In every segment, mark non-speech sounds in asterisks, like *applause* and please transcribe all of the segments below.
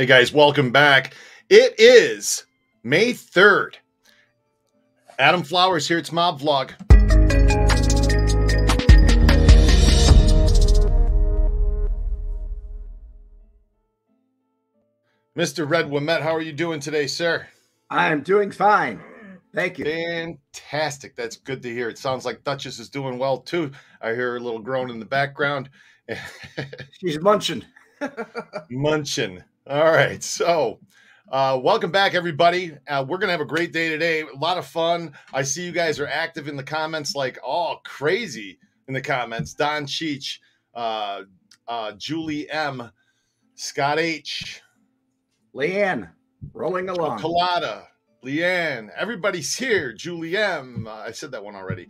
Hey guys, welcome back. It is May 3rd. Adam Flowers here. It's Mob Vlog. Mr. Red Wemette, how are you doing today, sir? I'm doing fine. Thank you. Fantastic. That's good to hear. It sounds like Duchess is doing well too. I hear a little groan in the background. *laughs* She's munching. *laughs* munching. All right. So, uh, welcome back, everybody. Uh, we're going to have a great day today. A lot of fun. I see you guys are active in the comments, like all crazy in the comments. Don Cheech, uh, uh, Julie M, Scott H, Leanne, rolling along. Colada, Leanne, everybody's here. Julie M, uh, I said that one already.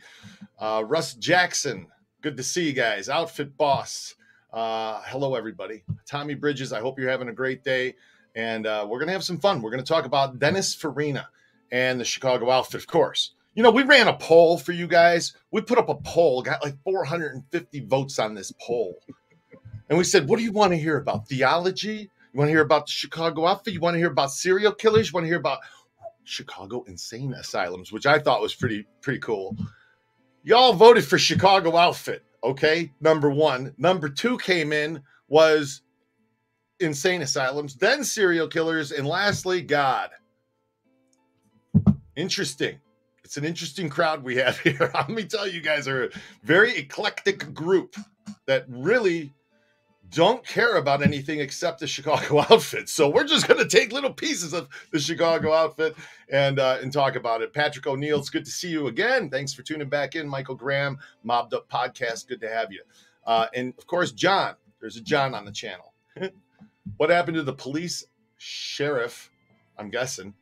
Uh, Russ Jackson, good to see you guys. Outfit Boss, uh, hello, everybody. Tommy Bridges, I hope you're having a great day. And uh, we're going to have some fun. We're going to talk about Dennis Farina and the Chicago outfit, of course. You know, we ran a poll for you guys. We put up a poll, got like 450 votes on this poll. And we said, what do you want to hear about? Theology? You want to hear about the Chicago outfit? You want to hear about serial killers? You want to hear about Chicago insane asylums, which I thought was pretty pretty cool. Y'all voted for Chicago outfit. Okay, number one. Number two came in was insane asylums, then serial killers, and lastly, God. Interesting. It's an interesting crowd we have *laughs* here. Let me tell you, guys are a very eclectic group that really don't care about anything except the Chicago *laughs* outfit. So we're just going to take little pieces of the Chicago outfit and uh, and talk about it. Patrick O'Neill, it's good to see you again. Thanks for tuning back in. Michael Graham, Mobbed Up Podcast, good to have you. Uh, and of course, John. There's a John on the channel. *laughs* what happened to the police sheriff? I'm guessing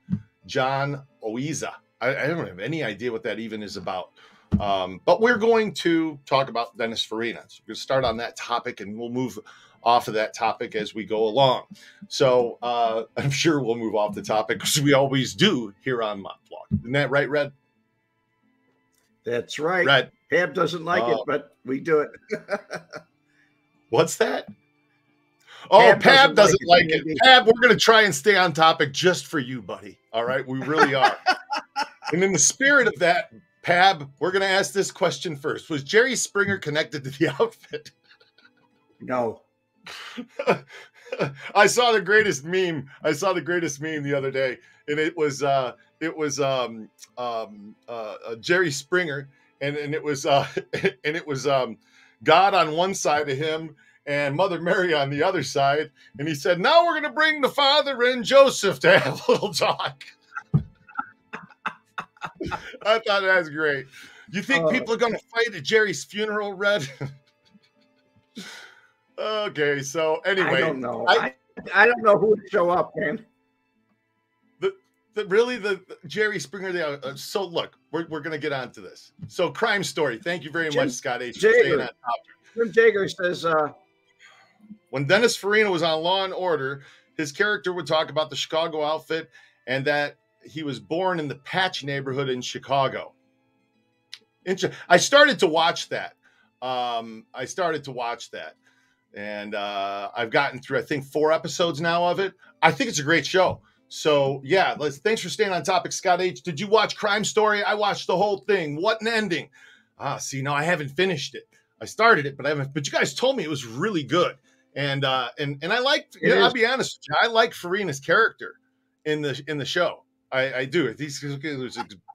John Oiza. I, I don't have any idea what that even is about. Um, but we're going to talk about Dennis Farina. So we're going to start on that topic and we'll move off of that topic as we go along. So uh, *laughs* I'm sure we'll move off the topic because we always do here on Mob Vlog. Isn't that right, Red? That's right. Red. Pam doesn't like uh, it, but we do it. *laughs* what's that? Oh, Pab, Pab doesn't, doesn't like, it. Like it. Pab, we're going to try and stay on topic just for you, buddy. All right. We really are. *laughs* and in the spirit of that, Pab, we're going to ask this question first. Was Jerry Springer connected to the *laughs* outfit? No. *laughs* I saw the greatest meme. I saw the greatest meme the other day, and it was uh, it was um, um, uh, uh, Jerry Springer, and and it was uh, *laughs* and it was um, God on one side of him and Mother Mary on the other side, and he said, "Now we're going to bring the Father and Joseph to have a little talk." I thought that was great. You think uh, people are going to fight at Jerry's funeral, Red? *laughs* okay, so anyway, I don't know. I, I, don't know who would show up, man. The, the really the, the Jerry Springer. The, uh, so look, we're, we're going to get onto this. So crime story. Thank you very Jim much, Scott H. Jager. Jim Jager says, uh, when Dennis Farina was on Law and Order, his character would talk about the Chicago outfit and that he was born in the Patch neighborhood in Chicago. I started to watch that. Um, I started to watch that, and uh, I've gotten through I think four episodes now of it. I think it's a great show. So yeah, let's. Thanks for staying on topic, Scott H. Did you watch Crime Story? I watched the whole thing. What an ending! Ah, see, no, I haven't finished it. I started it, but I haven't. But you guys told me it was really good, and uh, and and I liked. You know, I'll be honest, I like Farina's character in the in the show. I, I do. He's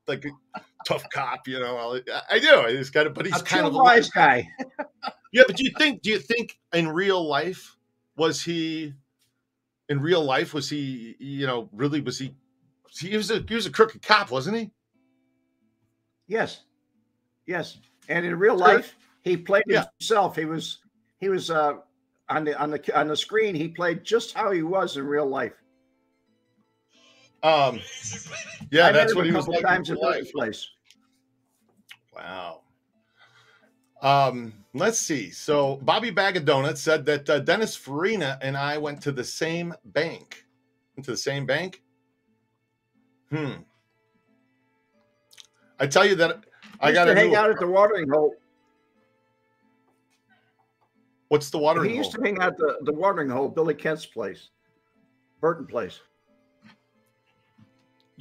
like a tough cop, you know. I, do. He's got it, but he's a kind of a wise guy. *laughs* yeah, but do you think? Do you think in real life was he? In real life, was he? You know, really was he? He was a he was a crooked cop, wasn't he? Yes, yes. And in real life, he played yeah. himself. He was he was uh, on the on the on the screen. He played just how he was in real life. Um, yeah, I that's what he was like times in life. place. Wow. Um, let's see. So Bobby Bag of Donuts said that uh, Dennis Farina and I went to the same bank. Went to the same bank. Hmm. I tell you that I got to hang out at the watering hole. What's the watering he used to hang out the, the watering hole, Billy Kent's place. Burton Place.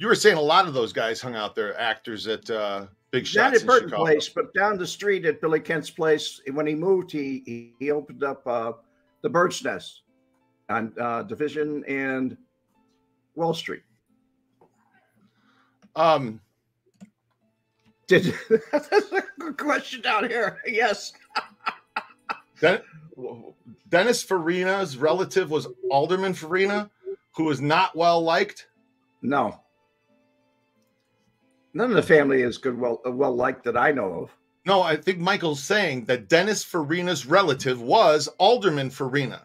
You were saying a lot of those guys hung out there, actors at uh, Big Shots. Not at Burton Chicago. Place, but down the street at Billy Kent's place. When he moved, he he, opened up uh, the Bird's Nest on uh, Division and Wall Street. Um, Did *laughs* that's a good question down here? *laughs* Yes. *laughs* Den- Dennis Farina's relative was Alderman Farina, who was not well liked. No. None of the family is good, well, well liked that I know of. No, I think Michael's saying that Dennis Farina's relative was Alderman Farina,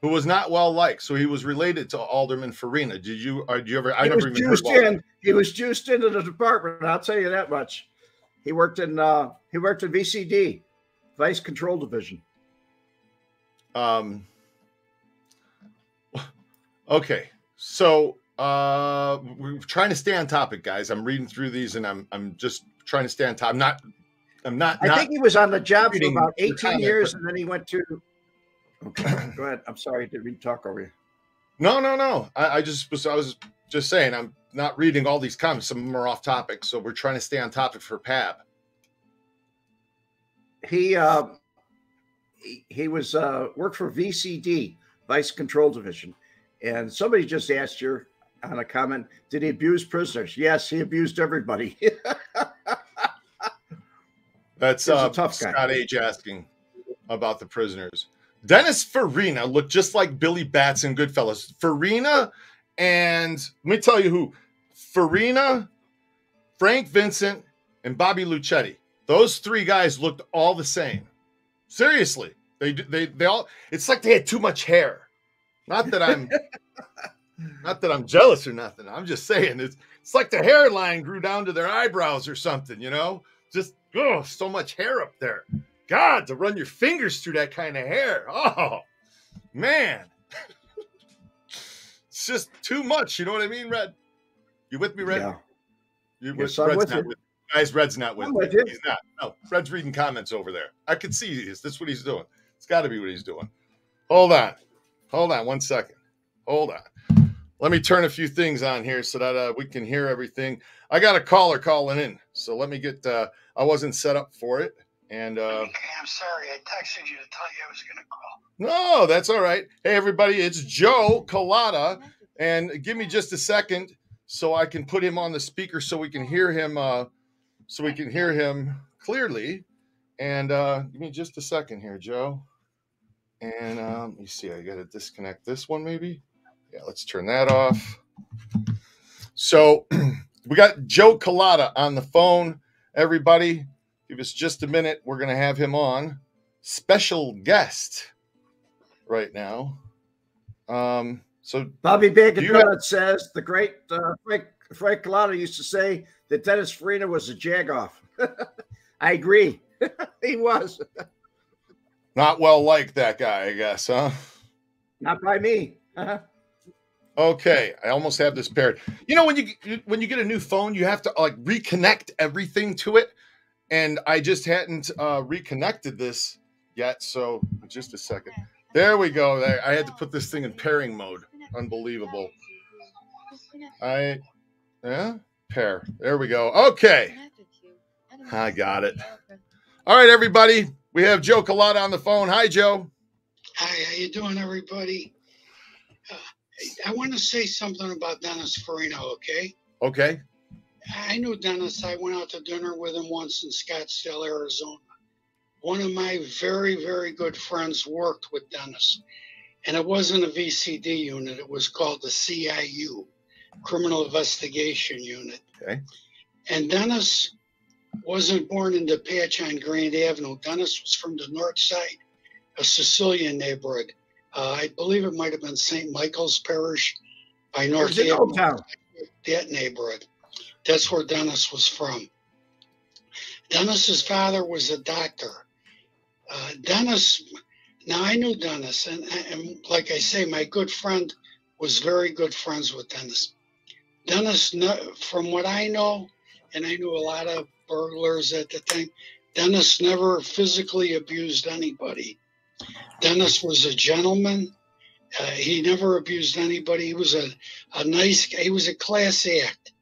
who was not well liked. So he was related to Alderman Farina. Did you? Or did you ever? I he never was juiced in. He was juiced into the department. I'll tell you that much. He worked in uh, he worked in VCD, Vice Control Division. Um. *laughs* Okay, so uh, we're trying to stay on topic, guys. I'm reading through these, and I'm I'm just trying to stay on top. I'm not. I'm not. I not think he was on the job for about 18 years, but- and then he went to. Okay, *coughs* go ahead. I'm sorry, did we talk over you? No, no, no. I, I just was. I was just saying. I'm not reading all these comments. Some of them are off topic, so we're trying to stay on topic for Pab. He uh, he, he was uh, worked for VCD, Vice Control Division, and somebody just asked you on a comment, did he abuse prisoners? Yes, he abused everybody. *laughs* That's was a uh, tough guy. Scott H asking about the prisoners. Dennis Farina looked just like Billy Batts in Goodfellas. Farina and let me tell you who Farina, Frank Vincent, and Bobby Lucetti. Those three guys looked all the same. Seriously, they they they all. It's like they had too much hair. Not that I'm, *laughs* not that I'm jealous or nothing. I'm just saying it's it's like the hairline grew down to their eyebrows or something. You know, just oh, so much hair up there. God, to run your fingers through that kind of hair. Oh, man. *laughs* it's just too much. You know what I mean, Red? You with me, Red? yeah. You Yes, I'm Red's with not you. with Guys, Red's not with with. He's not. No, Red's reading comments over there. I can see he is. That's what he's doing. It's got to be what he's doing. Hold on. Hold on one second. Hold on. Let me turn a few things on here so that uh, we can hear everything. I got a caller calling in. So let me get, uh, I wasn't set up for it. And uh, Okay, I'm sorry. I texted you to tell you I was going to call. no, that's all right. Hey, everybody, it's Joe Cullotta. And give me just a second so I can put him on the speaker so we can hear him, uh, so we can hear him clearly. And uh, give me just a second here, Joe. And um, let me see, I got to disconnect this one maybe. Yeah, let's turn that off. So *clears throat* we got Joe Cullotta on the phone. Everybody, give us just a minute. We're going to have him on. Special guest right now. Um, so Bobby Bacon have- says the great uh, Frank Frank Cullotta used to say that Dennis Farina was a jagoff. *laughs* I agree. *laughs* he was not well liked that guy, I guess, huh? not by me. Uh-huh. Okay, I almost have this paired. You know when you when you get a new phone, you have to like reconnect everything to it, and I just hadn't uh, reconnected this yet. So just a second. There we go. I had to put this thing in pairing mode. Unbelievable. I yeah pair. There we go. Okay. I got it. All right, everybody. We have Joe Cullotta on the phone. Hi, Joe. Hi, how you doing, everybody? I want to say something about Dennis Farina, okay? Okay. I knew Dennis. I went out to dinner with him once in Scottsdale, Arizona. One of my very, very good friends worked with Dennis, and it wasn't a VCD unit. It was called the CIU, Criminal Investigation Unit. Okay. And Dennis wasn't born in DePatch on Grand Avenue. Dennis was from the north side, a Sicilian neighborhood. Uh, I believe it might have been St. Michael's Parish by North Old Town. that neighborhood. That's where Dennis was from. Dennis's father was a doctor. Uh, Dennis, now I knew Dennis, and, and like I say, my good friend was very good friends with Dennis. Dennis, from what I know, and I knew a lot of burglars at the time, Dennis never physically abused anybody. Dennis was a gentleman, Uh, he never abused anybody. He was a, a nice guy. He was a class act.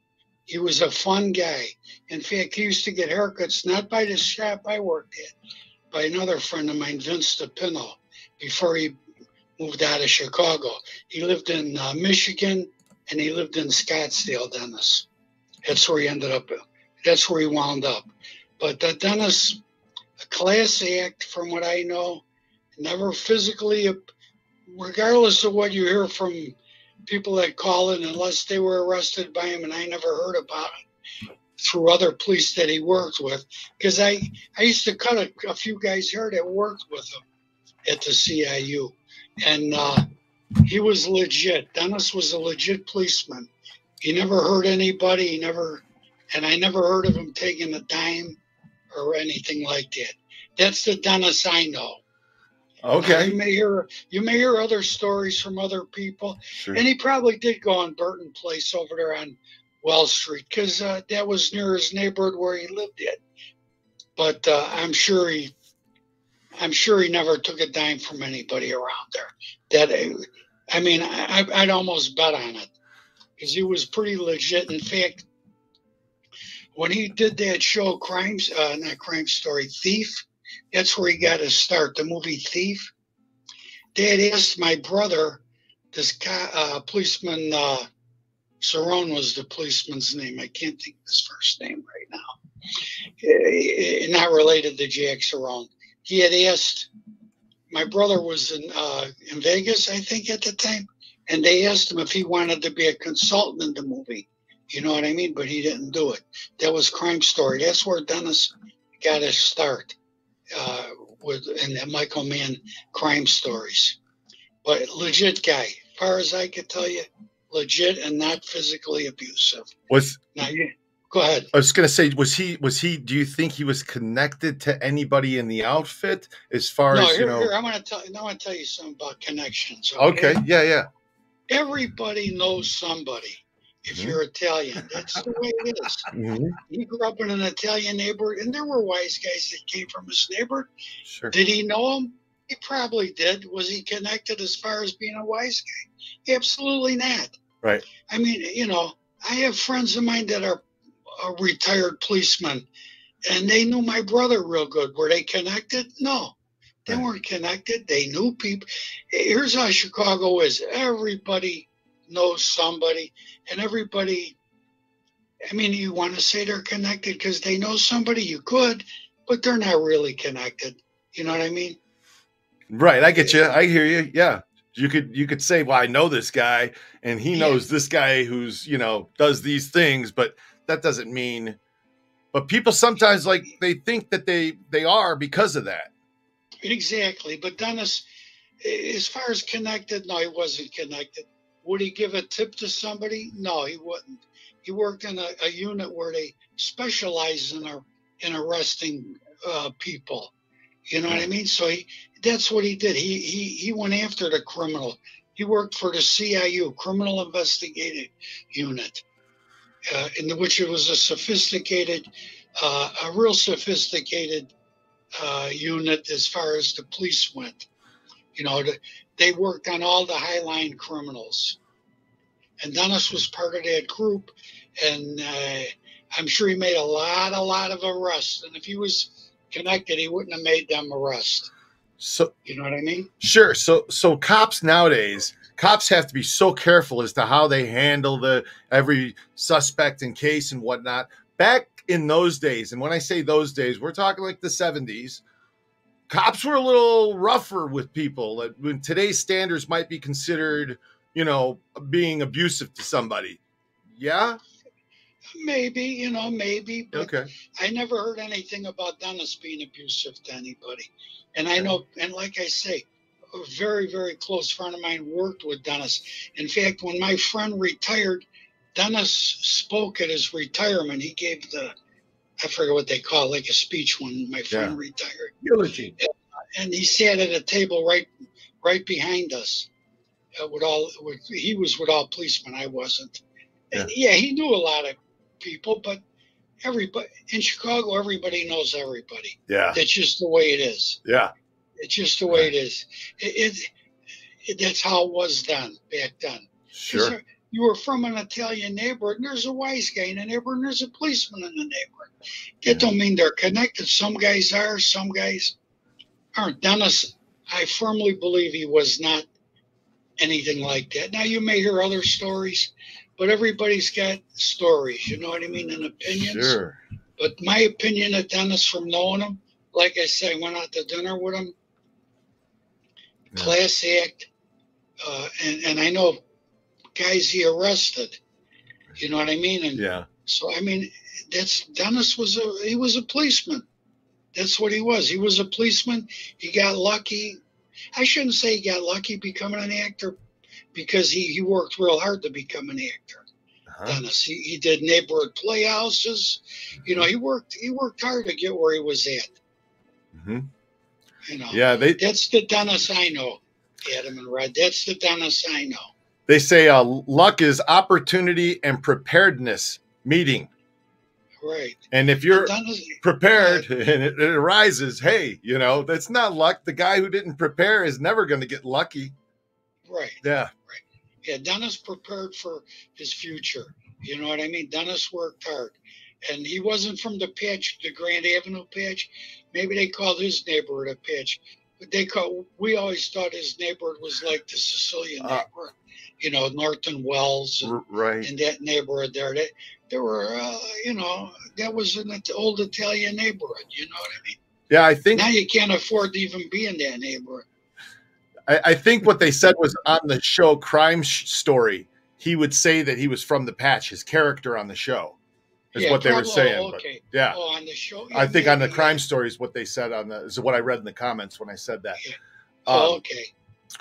He was a fun guy. In fact, he used to get haircuts not by the shop I worked at, by another friend of mine, Vince DePino, before he moved out of Chicago. He lived in uh, Michigan and he lived in Scottsdale, Dennis. That's where he ended up. That's where he wound up. But uh, Dennis, a class act, from what I know, never physically, regardless of what you hear from people that call in, unless they were arrested by him, and I never heard about it through other police that he worked with. Because I, I used to cut a, a, few guys here that worked with him at the CIU, and uh, he was legit. Dennis was a legit policeman. He never hurt anybody. He never, and I never heard of him taking a dime or anything like that. That's the Dennis I know. Okay. you may hear you may hear other stories from other people, sure. and he probably did go on Burton Place over there on Well Street because uh, that was near his neighborhood where he lived at. But uh, I'm sure he, I'm sure he never took a dime from anybody around there. That I mean, I, I'd almost bet on it because he was pretty legit. In fact, when he did that show, Crimes, uh, not Crime Story, Thief that's where he got his start, the movie Thief. Dad asked my brother, this guy, uh, policeman, uh, Cerrone was the policeman's name. I can't think of his first name right now. Uh, not related to Jack Cerrone. He had asked, my brother was in, uh, in Vegas, I think, at the time, and they asked him if he wanted to be a consultant in the movie. You know what I mean? But he didn't do it. That was Crime Story. That's where Dennis got his start uh, with in the Michael Mann crime stories. But legit guy, as far as I could tell you, legit and not physically abusive. Was now you go ahead. I was going to say, was he? Was he? Do you think he was connected to anybody in the outfit? As far no, as here, you know, here, I'm going to tell. I want to tell you something about connections. Okay? okay. Yeah. Yeah. Everybody knows somebody if mm-hmm. you're Italian. That's the way it is. Mm-hmm. He grew up in an Italian neighborhood, and there were wise guys that came from his neighborhood. Sure. Did he know him? He probably did. Was he connected as far as being a wise guy? Absolutely not. Right. I mean, you know, I have friends of mine that are retired policemen, and they knew my brother real good. Were they connected? No. They right. weren't connected. They knew people. Here's how Chicago is. Everybody knows somebody, and everybody. I mean, you want to say they're connected because they know somebody. You could, but they're not really connected. You know what I mean? Right. I get you. I hear you. Yeah. You could you could say, well, I know this guy, and he knows this guy who's you know does these things, but that doesn't mean. But people sometimes like they think that they they are because of that. Exactly. But Dennis, as far as connected, no, he wasn't connected. Would he give a tip to somebody? No, he wouldn't. He worked in a, a unit where they specialize in, a, in arresting uh, people. You know what I mean? So he, that's what he did. He, he, he went after the criminal. He worked for the CIU, Criminal Investigative Unit, uh, in which it was a sophisticated, uh, a real sophisticated uh, unit as far as the police went. You know, the, they worked on all the Highline criminals. And Dennis was part of that group. And uh, I'm sure he made a lot, a lot of arrests. And if he was connected, he wouldn't have made them arrest. So you know what I mean? Sure. So so cops nowadays, cops have to be so careful as to how they handle the every suspect and case and whatnot. Back in those days, and when I say those days, we're talking like the 70s cops were a little rougher with people that when today's standards might be considered, you know, being abusive to somebody. Yeah. Maybe, you know, maybe. okay. I never heard anything about Dennis being abusive to anybody. And I know, and like I say, a very, very close friend of mine worked with Dennis. In fact, when my friend retired, Dennis spoke at his retirement. He gave the I forget what they call it, like a speech when my friend yeah. retired. Eulogy. And he sat at a table right right behind us. Uh, with all, with, he was with all policemen. I wasn't. Yeah. yeah, he knew a lot of people, but everybody in Chicago, everybody knows everybody. Yeah, that's just the way it is. Yeah, it's just the way it is. It, it That's how it was done back then. Sure. there- You were from an Italian neighborhood, and there's a wise guy in the neighborhood, and there's a policeman in the neighborhood. That don't mean they're connected. Some guys are, some guys aren't. Dennis, I firmly believe he was not anything like that. Now you may hear other stories, but everybody's got stories. You know what I mean, and opinions. Sure. But my opinion of Dennis from knowing him, like I say, I went out to dinner with him. Yeah. Class act, uh, and and I know guys he arrested. You know what I mean? And Yeah. so I mean, that's Dennis was a he was a policeman. That's what he was. He was a policeman. He got lucky. I shouldn't say he got lucky becoming an actor because he, he worked real hard to become an actor. Uh-huh. Dennis. He, he did neighborhood playhouses. You know, he worked he worked hard to get where he was at. Mhm. You know, Yeah. They that's the Dennis I know, Adam and Red. That's the Dennis I know. They say uh, luck is opportunity and preparedness meeting. Right. And if you're prepared *laughs* and it, it arises, hey, you know, that's not luck. The guy who didn't prepare is never going to get lucky. right. Yeah. Yeah, Dennis prepared for his future. You know what I mean? Dennis worked hard. And he wasn't from the pitch, the Grand Avenue pitch. Maybe they called his neighborhood a pitch. But they call we always thought his neighborhood was like the Sicilian Uh, neighborhood. You know, Norton Wells and, right. in that neighborhood there. They, there were, uh, you know, that was an old Italian neighborhood. You know what I mean? Yeah. I think Now you can't afford to even be in that neighborhood. I, I think what they said was on the show Crime Story, he would say that he was from the patch, his character on the show. Is what they were saying. oh, but yeah. Oh, on the show. I think on the maybe, crime story is what they said on the is what I read in the comments when I said that. Oh, Um, okay.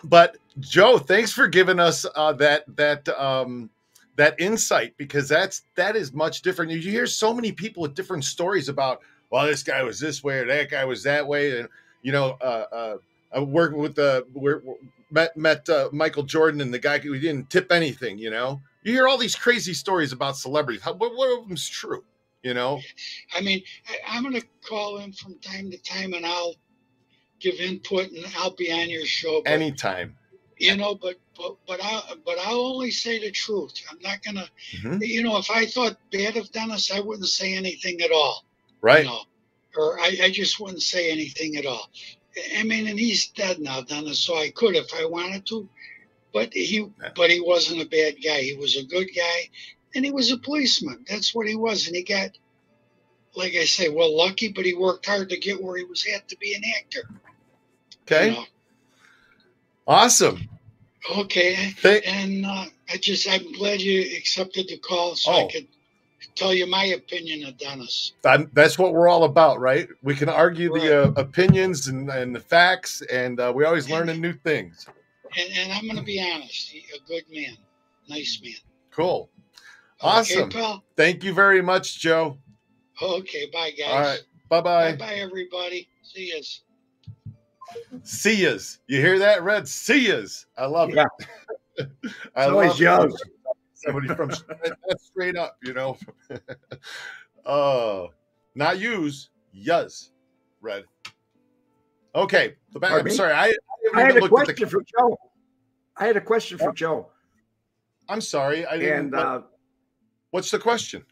But Joe, thanks for giving us uh, that that um, that insight because that's that is much different. You hear so many people with different stories about, well, this guy was this way or that guy was that way, and you know, uh, uh, I worked with the we're, met met uh, Michael Jordan and the guy who didn't tip anything. You know, you hear all these crazy stories about celebrities. How, what, what of them's true? You know, I mean, I, I'm going to call in from time to time, and I'll give input, and I'll be on your show. But, anytime. you know, but but but I but I'll only say the truth. I'm not gonna, Mhm. you know, if I thought bad of Dennis, I wouldn't say anything at all. Right. You know, or I, I just wouldn't say anything at all. I mean, and he's dead now, Dennis, so I could if I wanted to. But he, but he wasn't a bad guy. He was a good guy, and he was a policeman. That's what he was, and he got, like I say, well, lucky. But he worked hard to get where he was at to be an actor. You Okay. know. Awesome. Okay. Thank, And uh, I just, I'm glad you accepted the call so Oh. I could tell you my opinion of Dennis. I'm, that's what we're all about, right? We can argue the uh, opinions and, and the facts, and uh, we always learning new things. And, and I'm going to be honest, a good man, nice man. Cool. Awesome. Okay. Thank you very much, Joe. Okay, bye, guys. All right. Bye Bye, bye. bye, everybody. See you. See yas. You hear that, Red? See yas. I love Yeah. *laughs* it. I So is yours. somebody from *laughs* that's straight up, you know. Oh, *laughs* not use, yas, Red. Okay. The back, I'm sorry. I, I I had a question the. for Joe. I had a question for Joe. I'm sorry. I didn't. And what- uh, what's the question?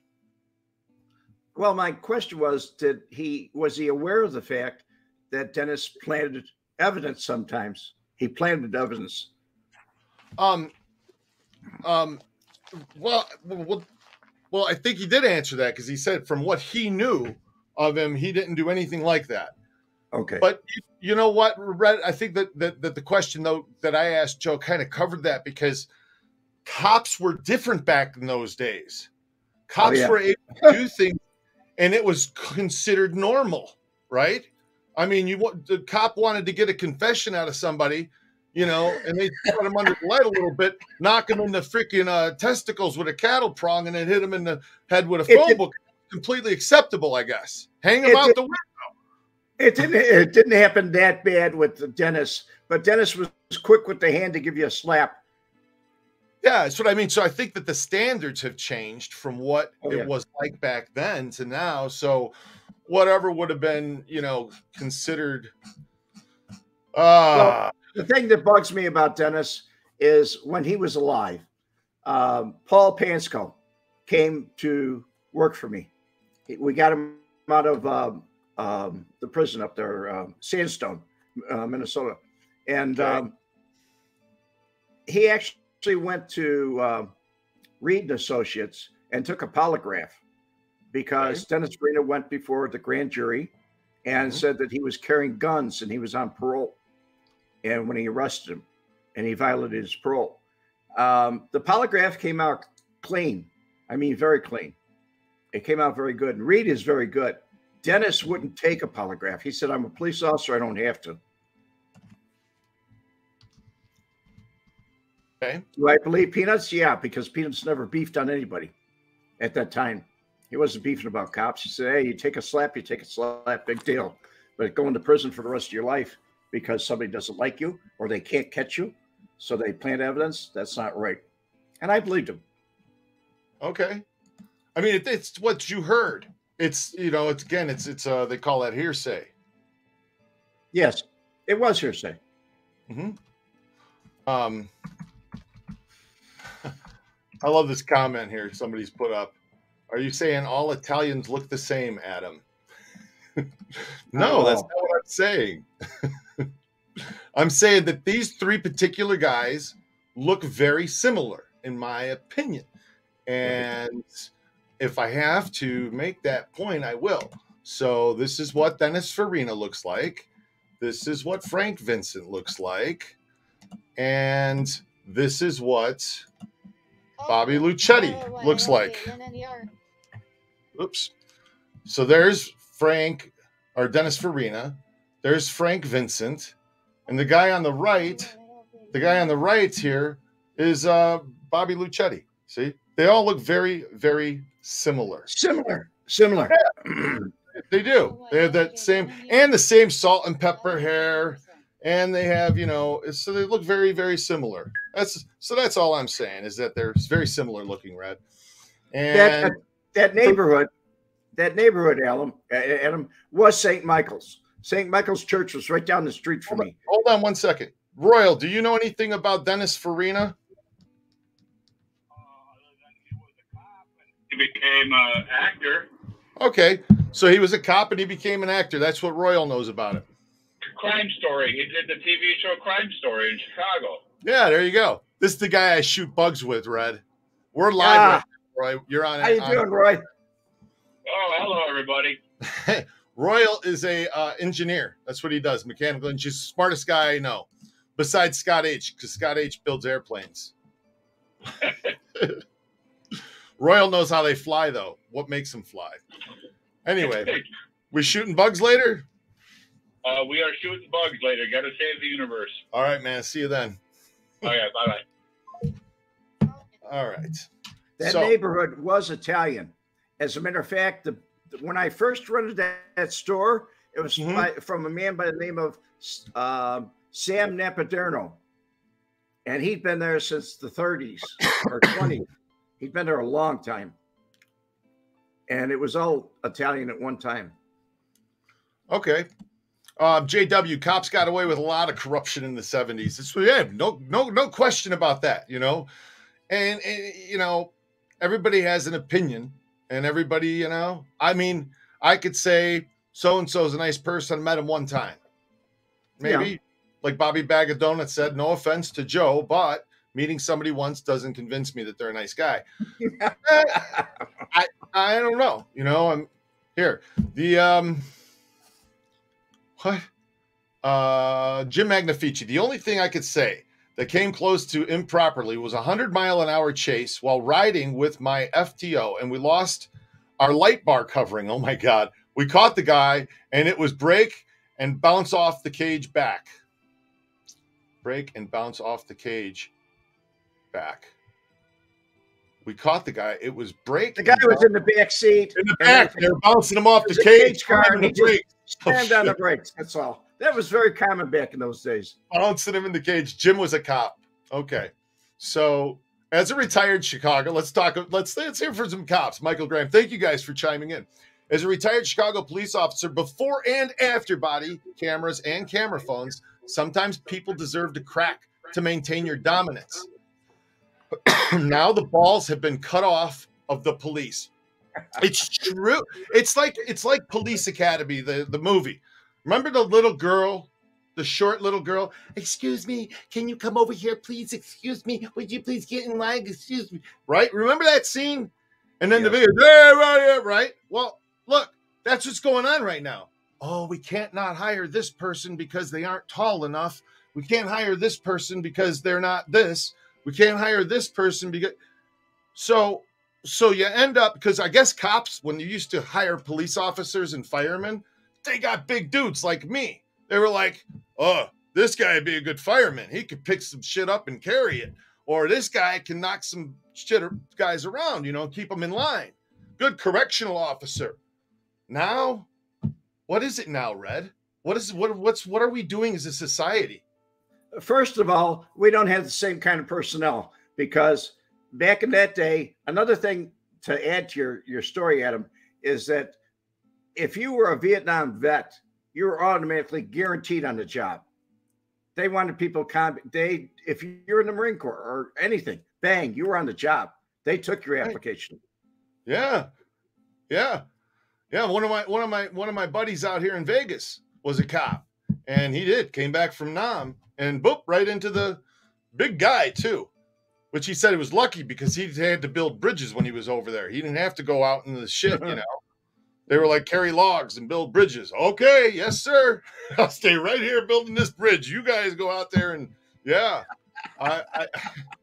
well, my question was: Did he was he aware of the fact that Dennis planted evidence? Sometimes he planted evidence. Um, um, well, well, well, I think he did answer that because he said from what he knew of him, he didn't do anything like that. Okay. But you, know what, Red? I think that, that that the question though that I asked Joe kind of covered that because cops were different back in those days. Cops yeah. were able to do things, and it was considered normal, right? I mean, you want the cop wanted to get a confession out of somebody, you know, and they put him under the light a little bit, knock him in the freaking uh, testicles with a cattle prong, and then hit him in the head with a phone did- book. Completely acceptable, I guess. Hang him It out the window. It didn't. It didn't happen that bad with Dennis, but Dennis was quick with the hand to give you a slap. Yeah, that's what I mean. So I think that the standards have changed from what Oh, it yeah. was like back then to now. So whatever would have been, you know, considered uh the thing that bugs me about Dennis is when he was alive, um, Paul Panczko came to work for me. We got him out of um, um, the prison up there, um, Sandstone, uh, Minnesota, and Okay. um, he actually went to uh, Reid and Associates and took a polygraph because Dennis Farina went before the grand jury and Mhm. said that he was carrying guns and he was on parole. And when he arrested him, and he violated his parole, um, the polygraph came out clean. I mean, very clean. It came out very good. And Reid is very good. Dennis wouldn't take a polygraph. He said, "I'm a police officer. I don't have to." Okay. Do I believe Peanuts? Yeah, because Peanuts never beefed on anybody at that time. He wasn't beefing about cops. He said, hey, you take a slap, you take a slap, big deal. But going to prison for the rest of your life because somebody doesn't like you or they can't catch you, so they plant evidence, that's not right. And I believed him. Okay. I mean, it, it's what you heard. It's you know, it's again, it's it's uh, they call that hearsay. Yes, it was hearsay. Hmm. Um, *laughs* I love this comment here. Somebody's put up. Are you saying all Italians look the same, Adam? *laughs* no, that's Oh. not what I'm saying. *laughs* I'm saying that these three particular guys look very similar, in my opinion. And if I have to make that point, I will. So this is what Dennis Farina looks like. This is what Frank Vincent looks like. And this is what Bobby Lucetti looks like. Oops. So there's Frank or Dennis Farina. There's Frank Vincent. And the guy on the right, the guy on the right here is uh, Bobby Lucetti. See? They all look very, very similar. Similar, similar. They do. They have that same and the same salt and pepper hair. And they have, you know, so they look very, very similar. That's so that's all I'm saying is that they're very similar looking, Red. And that neighborhood, that neighborhood, Adam, Adam was St. Michael's. St. Michael's Church was right down the street from Hold me. Hold on one second. Royal, do you know anything about Dennis Farina? He became an actor. Okay, so he was a cop and he became an actor. That's what Royal knows about it. Crime Story. He did the TV show Crime Story in Chicago. Yeah, there you go. This is the guy I shoot bugs with, Red. We're live, Ah. Right now, Roy. You're on. How you on- doing, Roy? Oh, hello, everybody. Royal is a uh, engineer. That's what he does. Mechanical engineer. He's the smartest guy I know, besides Scott H. Because Scott H. builds airplanes. *laughs* Royal knows how they fly, though. What makes them fly? Anyway, we shooting bugs later. Uh, we are shooting bugs later. Got to save the universe. All right, man. See you then. Oh yeah, bye bye. All right. That So- neighborhood was Italian. As a matter of fact, the, when I first rented that, that store, it was Mhm. by, from a man by the name of um Sam Napaderno. And he'd been there since the 30s or 20s. He'd been there a long time. And it was all Italian at one time. Okay. Um, JW cops got away with a lot of corruption in the 70s. It's yeah, no, no, no question about that, you know. And, and you know, everybody has an opinion, and everybody, you know, I mean, I could say so and so's a nice person. I met him one time. Maybe like Bobby Bag of Donuts said, no offense to Joe, but meeting somebody once doesn't convince me that they're a nice guy. *laughs* I, I don't know. You know, I'm here. The um what? Uh Jim Magnifici. The only thing I could say that came close to improperly was a hundred mile an hour chase while riding with my FTO, and we lost our light bar covering. Oh my god. We caught the guy and it was break and bounce off the cage back. Break and bounce off the cage back. We caught the guy. It was break. The guy was in the back seat. in the back. They were bouncing him off the cage, cage car, the he brake, oh, Stand on the brakes. That's all. That was very common back in those days. bouncing him in the cage. Jim was a cop. Okay, so as a retired Chicago, let's talk. Let's let's hear from some cops. Michael Graham, thank you guys for chiming in. As a retired Chicago police officer, before and after body cameras and camera phones, Sometimes people deserve to crack to maintain your dominance. *clears throat* now the balls have been cut off of the police. It's true. It's like it's like Police Academy, the, the movie. Remember the little girl, the short little girl? Excuse me, can you come over here, please? Excuse me, would you please get in line? Excuse me. Right? Remember that scene? And then the video, yeah, right, yeah, right. Well, look, that's what's going on right now. Oh, we can't not hire this person because they aren't tall enough. We can't hire this person because they're not this. We can't hire this person because so so you end up because I guess cops when you used to hire police officers and firemen, they got big dudes like me. They were like, "Oh, this guy would be a good fireman. He could pick some shit up and carry it, or this guy can knock some shit guys around, you know, keep them in line. Good correctional officer." Now, what is it now, Red? What is what what's what are we doing as a society? First of all, we don't have the same kind of personnel because back in that day, another thing to add to your, your story, Adam, is that if you were a Vietnam vet, you were automatically guaranteed on the job. They wanted people they if you're in the Marine Corps or anything, bang, you were on the job. They took your application. Yeah. Yeah. Yeah. One of my one of my one of my buddies out here in Vegas was a cop. And he did came back from Nam and boop right into the big guy too. Which he said he was lucky because he had to build bridges when he was over there. He didn't have to go out in the shit, you *laughs* know. They were like carry logs and build bridges. Okay, yes, sir. *laughs* I'll stay right here building this bridge. You guys go out there and yeah. I, I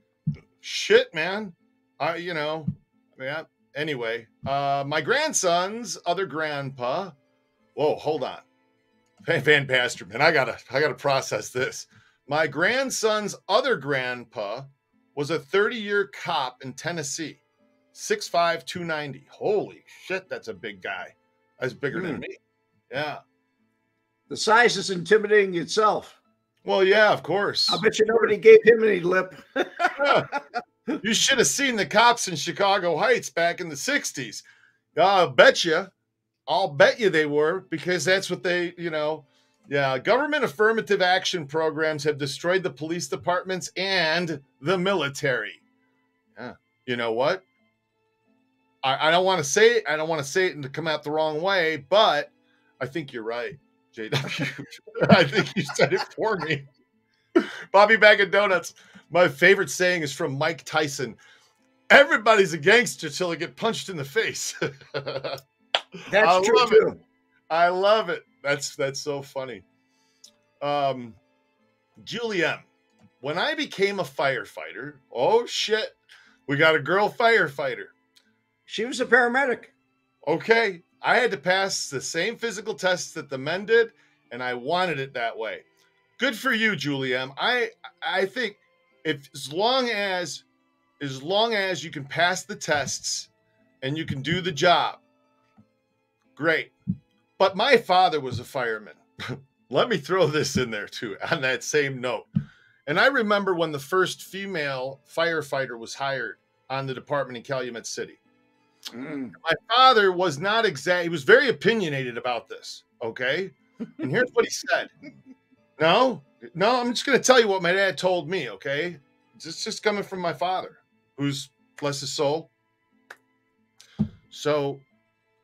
*laughs* shit, man. I you know, yeah. Anyway, uh my grandson's other grandpa. Whoa, hold on. Van, Van Pasterman, I gotta I gotta process this. My grandson's other grandpa was a 30-year cop in Tennessee. 6'5, 290. Holy shit, that's a big guy. That's bigger than Hmm. me. Yeah. The size is intimidating itself. Well, yeah, of course. I bet you nobody gave him any lip. Yeah. *laughs* you should have seen the cops in Chicago Heights back in the 60s. I'll bet you. I'll bet you they were because that's what they, you know, yeah, government affirmative action programs have destroyed the police departments and the military. Yeah. You know what? I, I don't want to say it. I don't want to say it and to come out the wrong way, but I think you're right, JW. *laughs* I think you said it for me. Bobby Bag of Donuts. My favorite saying is from Mike Tyson. Everybody's a gangster till they get punched in the face. *laughs* That's I true love it. I love it. That's that's so funny. Um, Julie M. When I became a firefighter, oh shit, we got a girl firefighter. She was a paramedic. Okay, I had to pass the same physical tests that the men did, and I wanted it that way. Good for you, Julie I think if as long as as long as you can pass the tests and you can do the job, great. But my father was a fireman. *laughs* Let me throw this in there too on that same note. And I remember when the first female firefighter was hired on the department in Calumet City Mm. my father was not exact he was very opinionated about this okay? And here's what he said. *laughs* No? No i'm just going to tell you what my dad told me okay? It's just coming from my father who's bless his soul. So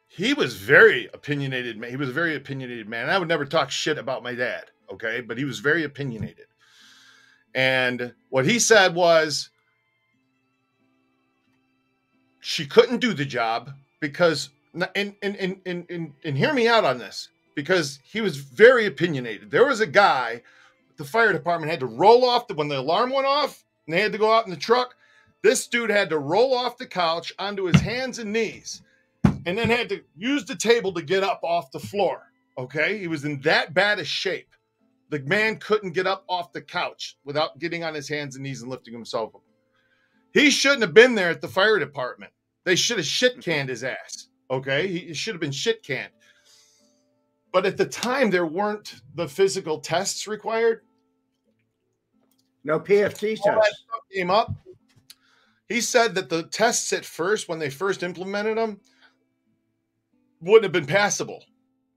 he was very opinionated man he was a very opinionated man. I would never talk shit about my dad okay? But he was very opinionated. And what he said was she couldn't do the job because and and and and, and, hear me out on this because he was very opinionated. There was a guy the fire department had to roll off the when the alarm went off and they had to go out in the truck this dude had to roll off the couch onto his hands and knees and then had to use the table to get up off the floor okay? He was in that bad a shape. The man couldn't get up off the couch without getting on his hands and knees and lifting himself up he shouldn't have been there at the fire department. They should have shit canned his ass. Okay. He should have been shit canned. But at the time, there weren't the physical tests required. No PFT stuff came up. He said that the tests at first, when they first implemented them, wouldn't have been passable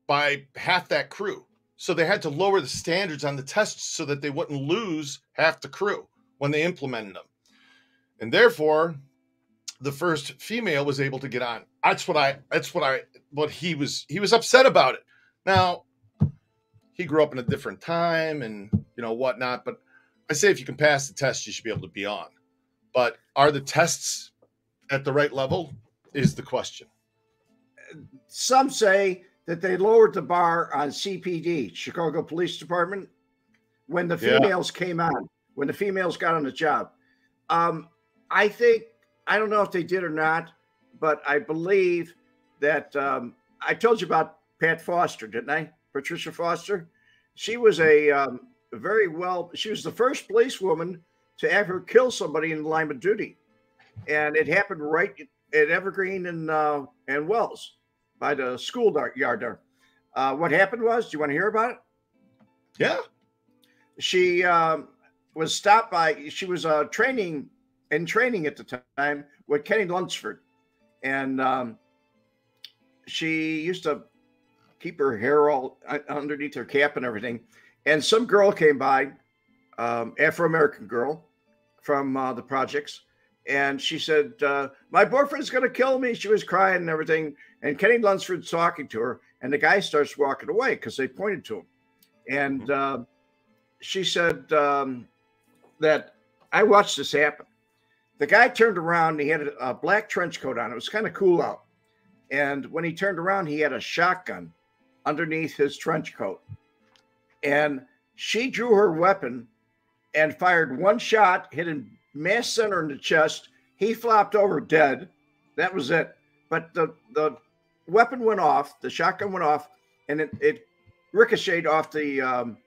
by half that crew. So they had to lower the standards on the tests so that they wouldn't lose half the crew when they implemented them. And therefore, the first female was able to get on. That's what I that's what I what he was he was upset about it. Now, he grew up in a different time and you know whatnot, but I say if you can pass the test, you should be able to be on. But are the tests at the right level? Is the question. Some say that they lowered the bar on CPD, Chicago Police Department, when the Yeah. females came on, when the females got on the job. Um, I think, I don't know if they did or not, but I believe that um, I told you about Pat Foster, didn't I? Patricia Foster. She was a um, very well, she was the first policewoman to ever kill somebody in the line of duty. And it happened right at Evergreen and, uh, and Wells by the school yard there. Uh, what happened was, do you want to hear about it? Yeah. She um, was stopped by, she was uh, training in training at the time with Kenny Lunsford. And um, she used to keep her hair all uh, underneath her cap and everything. And some girl came by, um, Afro American girl from uh, the projects. And she said, uh, My boyfriend's going to kill me. She was crying and everything. And Kenny Lunsford's talking to her. And the guy starts walking away because they pointed to him. And uh, she said um, that I watched this happen. The guy turned around. He had a, a black trench coat on. It was kind of cool out. And when he turned around, he had a shotgun underneath his trench coat. And she drew her weapon and fired one shot, hit him mass center in the chest. He flopped over dead. That was it. But the the weapon went off, the shotgun went off, and it, it ricocheted off the um,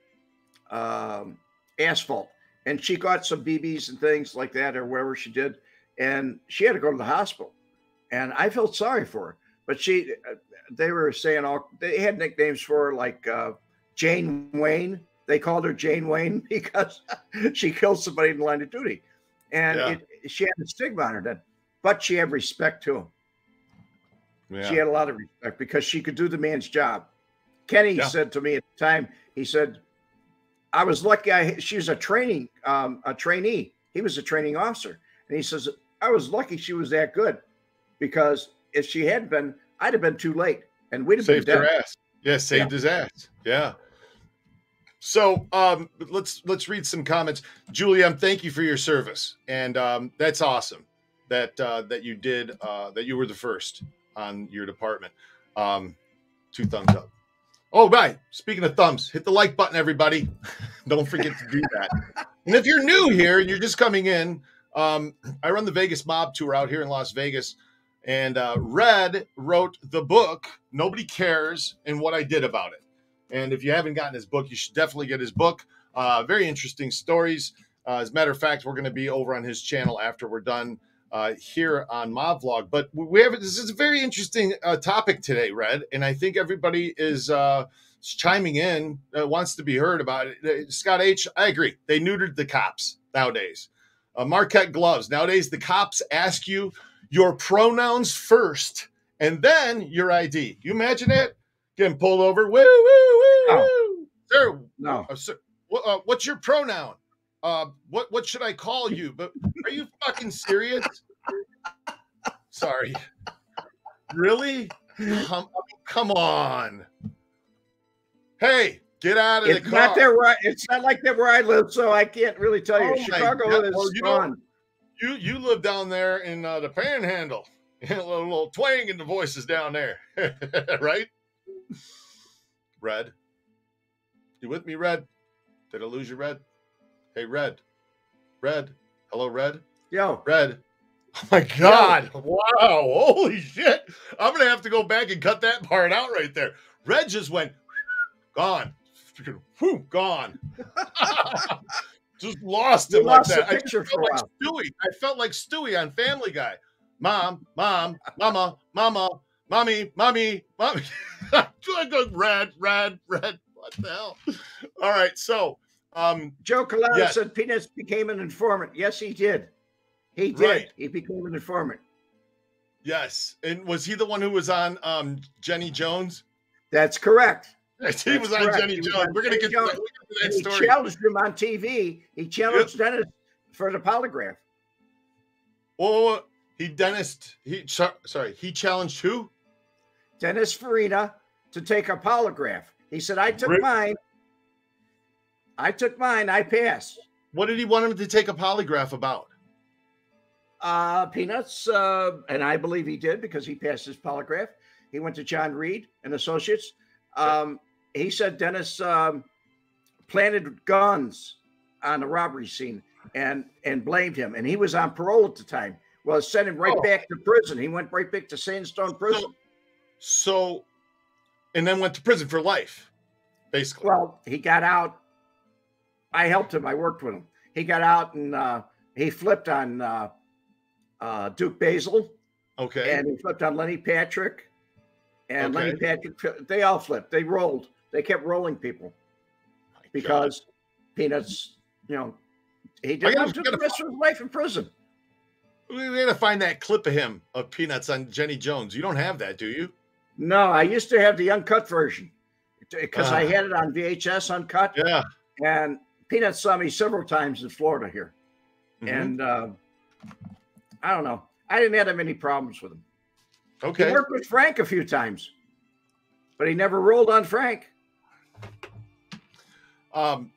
um, asphalt. And she got some BBs and things like that, or wherever she did. And she had to go to the hospital. And I felt sorry for her. But she, they were saying all, they had nicknames for her like uh, Jane Wayne. They called her Jane Wayne *laughs* because she killed somebody in the line of duty. And Yeah. it, she had a stigma on her then, but she had respect to him. Yeah. She had a lot of respect because she could do the man's job. Kenny Yeah. said to me at the time, he said, I was lucky I she was a training um, a trainee. He was a training officer. And he says, I was lucky she was that good because if she hadn't been, I'd have been too late and we'd have saved been her ass. Yeah, saved his ass. Yeah. So um, let's let's read some comments. Julian, thank you for your service, and um, that's awesome that uh, that you did uh, that you were the first on your department. Um, two thumbs up. Oh, right. Speaking of thumbs, hit the like button, everybody. *laughs* Don't forget to do that. And if you're new here and you're just coming in, um, I run the Vegas Mob Tour out here in Las Vegas. And uh, Red wrote the book, Nobody Cares, and what I did about it. And if you haven't gotten his book, you should definitely get his book. Uh, very interesting stories. Uh, as a matter of fact, we're going to be over on his channel after we're done uh, here on Mob Vlog. But we have this is a very interesting uh, topic today, Red, and I think everybody is uh, chiming in, uh, wants to be heard about it. Uh, Scott H, I agree. They neutered the cops nowadays. Uh, Marquette gloves nowadays. The cops ask you your pronouns first, and then your ID. You imagine it getting pulled over? Woo woo woo No. woo, sir. No, sir, uh, what's your pronoun? Uh, what what should I call you? But are you fucking serious? Sorry. Really? Come, come on. Hey, get out of it's the car. not there where I, it's not like that where I live, so I can't really tell you. Oh Chicago is Well, you gone. You you live down there in uh, the Panhandle. *laughs* a little, little twang in the voices down there, *laughs* right? Red, you with me, Red? Did I lose you, Red? Hey, Red, Red. Hello, Red. Yo, Red. Oh my God! Wow! Holy shit! I'm gonna have to go back and cut that part out right there. Red just went *laughs* gone. Whew, gone. *laughs* just lost him like lost that. I felt like Stewie. I felt like Stewie on Family Guy. Mom, mom, mama, mama, mommy, mommy, mommy. Red, red, red. What the hell? All right, so um, Joe Cullotta Yes. said Peanuts became an informant. Yes, he did. He did. Right. He became an informant. yes, and was he the one who was on um Jenny Jones? That's correct. he was on correct. Jenny He Jones. on We're gonna get to that, Jones. that he challenged him on TV. He challenged Dennis for the polygraph. Whoa. He Dennis. He sorry. He challenged who? Dennis Farina to take a polygraph. He said, I took Really? mine. I took mine. I passed. What did he want him to take a polygraph about? Uh, Peanuts, uh, and I believe he did because he passed his polygraph. He went to John Reid and Associates. Um, he said Dennis um, planted guns on the robbery scene and and blamed him, and he was on parole at the time. Well, it sent him right Oh. back to prison. He went right back to Sandstone Prison. So, and then went to prison for life, basically. Well, he got out. I helped him. I worked with him. He got out and uh, he flipped on uh, uh, Duke Basil okay. and he flipped on Lenny Patrick. And Lenny Patrick, they all flipped. They rolled. They kept rolling people My God. because Peanuts, you know, he did gotta- not took gotta the rest of his life in prison. we gotta find that clip of him of Peanuts on Jenny Jones. You don't have that, do you? No, I used to have the uncut version because I Ah. had it on VHS uncut. Yeah. And Peanuts saw me several times in Florida here. Mhm. and uh, I don't know. I didn't have that many problems with him. okay. He worked with Frank a few times, but he never rolled on Frank. Um,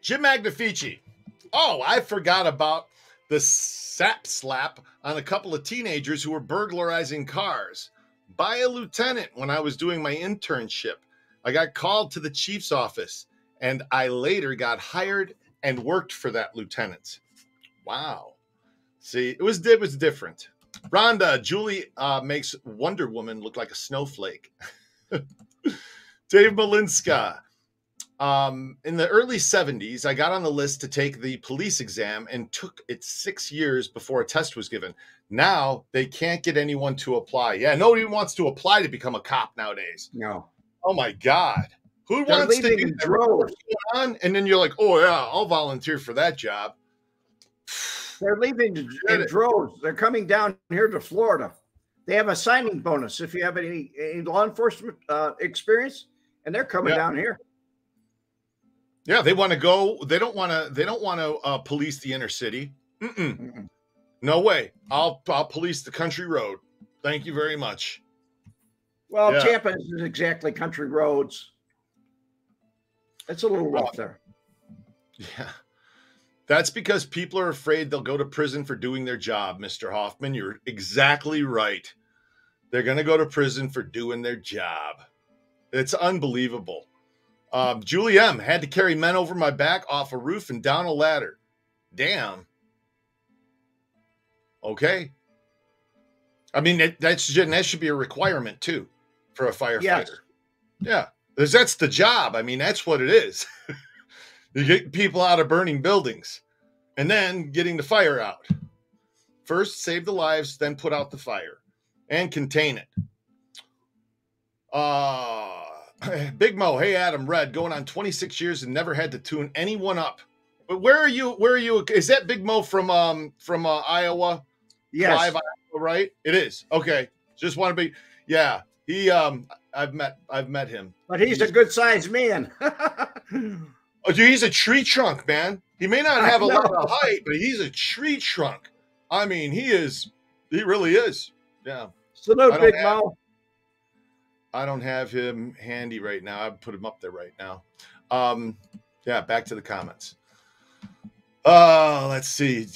Jim Magnifici. Oh, I forgot about the sap slap on a couple of teenagers who were burglarizing cars by a lieutenant when I was doing my internship. I got called to the chief's office and I later got hired and worked for that lieutenant. Wow. See, it was it was different. Rhonda, Julie uh, makes Wonder Woman look like a snowflake. *laughs* Dave Malinska. Um, in the early 70s, I got on the list to take the police exam and took it six years before a test was given. Now they can't get anyone to apply. Yeah, nobody wants to apply to become a cop nowadays. No, Oh my God. Who they're wants to do that? droves. What's going on? And then you're like, oh, yeah, I'll volunteer for that job. They're leaving in Get in it. droves. They're coming down here to Florida. They have a signing bonus if you have any, any law enforcement uh, experience, and they're coming Yeah. down here. Yeah, they want to go. They don't want to. They don't want to uh, police the inner city. Mm-mm. Mm-mm. No way. I'll I'll police the country road. Thank you very much. Well, Yeah. Tampa isn't exactly country roads. It's a little rough there. *laughs* Yeah. That's because people are afraid they'll go to prison for doing their job, Mr. Hoffman. You're exactly right. They're going to go to prison for doing their job. It's unbelievable. Um, Julie M had to carry men over my back off a roof and down a ladder. Damn. Okay. I mean, that, that's that should be a requirement too for a firefighter. Yes. Yeah, because that's the job. I mean, that's what it is. *laughs* you get people out of burning buildings and then getting the fire out. First, save the lives, then put out the fire and contain it. Uh, *clears throat* Big Mo, hey Adam, Red, going on 26 years and never had to tune anyone up. But where are you? Where are you? Is that Big Mo from um from uh, Iowa? Yes. Clive, Iowa, right? It is. Okay. Just want to be yeah. He um I've met I've met him. But he's a good sized man. *laughs* Oh, dude, he's a tree trunk, man. He may not have a lot of height, but he's a tree trunk. I mean, he is. He really is. Yeah. I don't Big have- Mo. I don't have him handy right now. I put him up there right now. Um, yeah, back to the comments. Uh, let's see.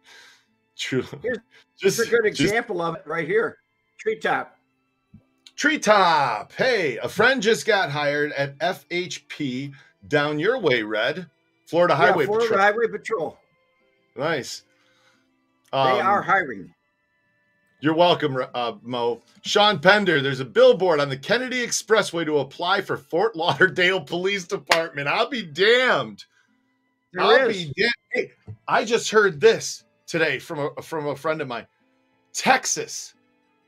*laughs* True. Here's- Just a good just- example of it right here. Treetop. Treetop. Hey, a friend just got hired at FHP down your way, Red. Florida Yeah, Highway Florida Patrol. Highway Patrol. Nice. They Um, are hiring. You're welcome, uh, Mo. Sean Pender, there's a billboard on the Kennedy Expressway to apply for Fort Lauderdale Police Department. I'll be damned. There I'll is. be damned. Hey, I just heard this today from a from a friend of mine. Texas,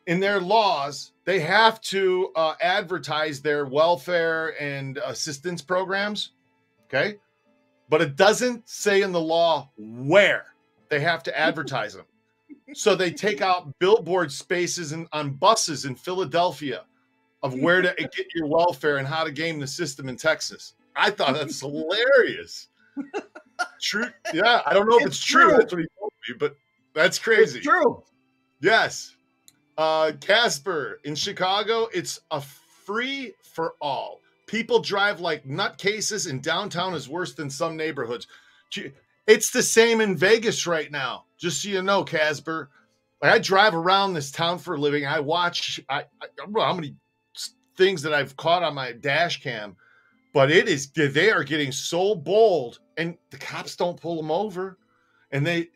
in their laws, they have to uh, advertise their welfare and assistance programs. Okay, but it doesn't say in the law where they have to advertise them. So they take out billboard spaces in, on buses in Philadelphia of where to get your welfare and how to game the system in Texas. I thought that's *laughs* hilarious. True. Yeah, I don't know if it's, It's true. true. That's what he told me, but that's crazy. It's true. Yes. Uh Casper in Chicago, it's a free for all. People drive like nutcases and downtown is worse than some neighborhoods. It's the same in Vegas right now. Just so you know, Casper. Like I drive around this town for a living. I watch I, I don't know how many things that I've caught on my dash cam, but it is they are getting so bold and the cops don't pull them over. And they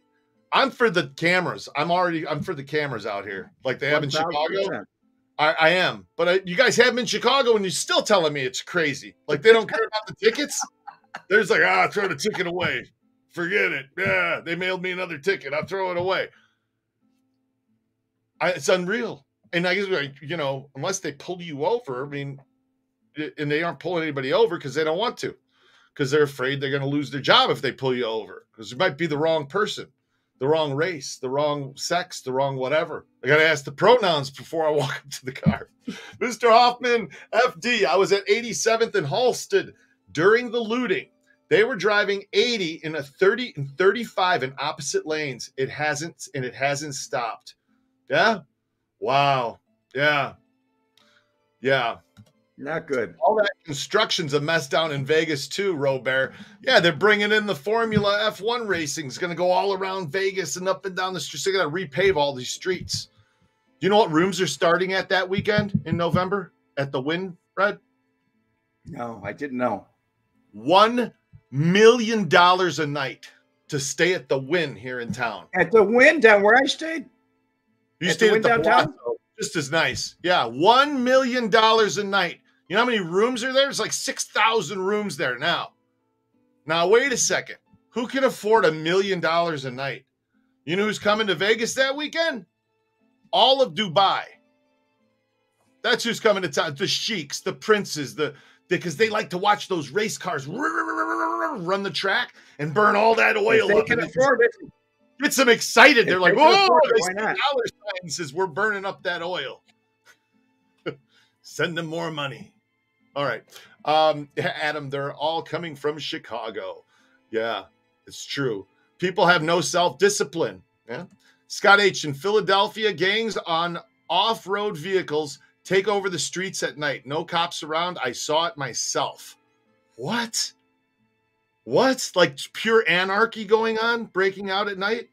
I'm for the cameras. I'm already I'm for the cameras out here, like they have in Chicago. I, I am, but I, you guys have them in Chicago, and you're still telling me it's crazy. Like they don't care about the tickets. They're just like, ah, throw the ticket away. Forget it. Yeah, they mailed me another ticket. I'll throw it away. I, it's unreal. And I guess, like, you know, unless they pull you over, I mean, and they aren't pulling anybody over because they don't want to, because they're afraid they're going to lose their job if they pull you over, because you might be the wrong person, the wrong race, the wrong sex, the wrong whatever. I got to ask the pronouns before I walk up to the car. *laughs* Mr. Hoffman, FD, I was at 87th and Halsted during the looting. They were driving 80 in a 30 and 35 in opposite lanes. It hasn't, and it hasn't stopped. Yeah. Wow. Yeah. Yeah. Not good. All that construction's a mess down in Vegas too, Robert. Yeah, they're bringing in the Formula F1 racing. It's going to go all around Vegas and up and down the streets. They're going to repave all these streets. Do you know what rooms are starting at that weekend in November at the Wynn Red? No, I didn't know. One million dollars a night to stay at the Wynn here in town. At the Wynn down where I stayed. You At stayed Wynn at the downtown? Just as nice. Yeah, one million dollars a night. You know how many rooms are there? It's like six thousand rooms there now. Now wait a second. Who can afford a million dollars a night? You know who's coming to Vegas that weekend? All of Dubai. That's who's coming to town. The sheiks, the princes, the because they like to watch those race cars run the track and burn all that If oil they up. can afford it. gets them excited. They're like, "Whoa!" it, why see dollar says we're burning up that oil. *laughs* Send them more money. All right, um, *laughs* Adam. They're all coming from Chicago. Yeah, it's true. People have no self discipline. Yeah, Scott H. in Philadelphia, gangs on off road vehicles take over the streets at night. No cops around. I saw it myself. What? What? Like pure anarchy going on, breaking out at night?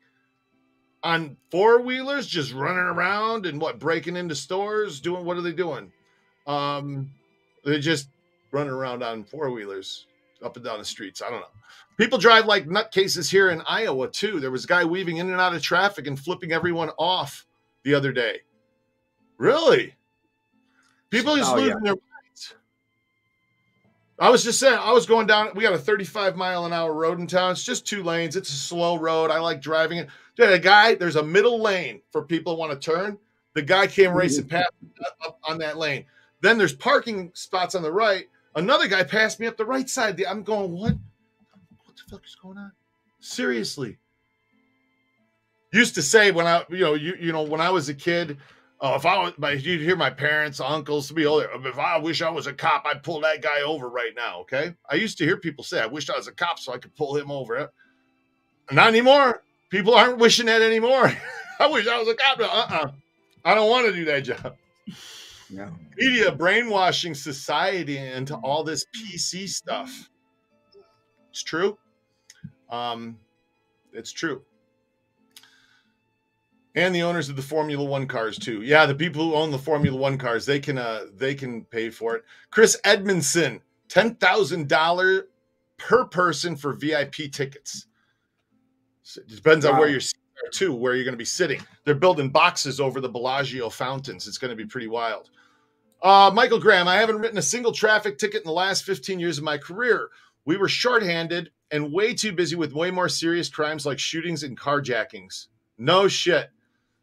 On four wheelers, just running around and what, breaking into stores, doing what are they doing? Um, they're just running around on four wheelers up and down the streets. I don't know. People drive like nutcases here in Iowa too. There was a guy weaving in and out of traffic and flipping everyone off the other day. Really? People just Oh, yeah. losing their minds. I was just saying, I was going down. We got a 35 mile an hour road in town. It's just two lanes. It's a slow road. I like driving it. Dude, a guy, there's a middle lane for people who want to turn. The guy came mm-hmm. racing past up on that lane. Then there's parking spots on the right. Another guy passed me up the right side. I'm going, what? What the fuck is going on? Seriously. Used to say when I, you know, you you know, when I was a kid, oh, if I was, my, you'd hear my parents, uncles, be older. If I wish I was a cop, I'd pull that guy over right now. Okay. I used to hear people say, I wish I was a cop so I could pull him over. Not anymore. People aren't wishing that anymore. *laughs* I wish I was a cop. Uh uh I don't want to do that job. No. Media brainwashing society into all this PC stuff. It's true. Um, it's true. And the owners of the Formula One cars too. Yeah, the people who own the Formula One cars, they can uh they can pay for it. Chris Edmondson, ten thousand dollar per person for VIP tickets. So it depends on where you're too, where you're going to be sitting. They're building boxes over the Bellagio fountains. It's going to be pretty wild. Uh, Michael Graham, I haven't written a single traffic ticket in the last 15 years of my career. We were shorthanded and way too busy with way more serious crimes like shootings and carjackings. No shit.